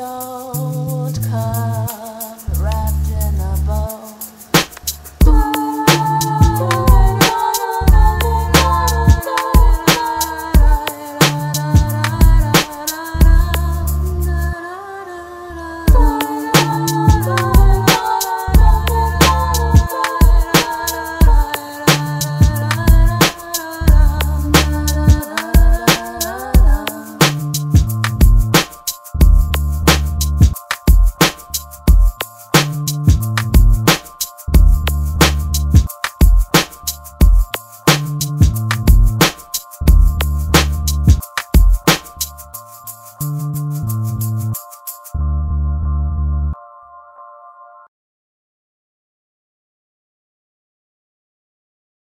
안.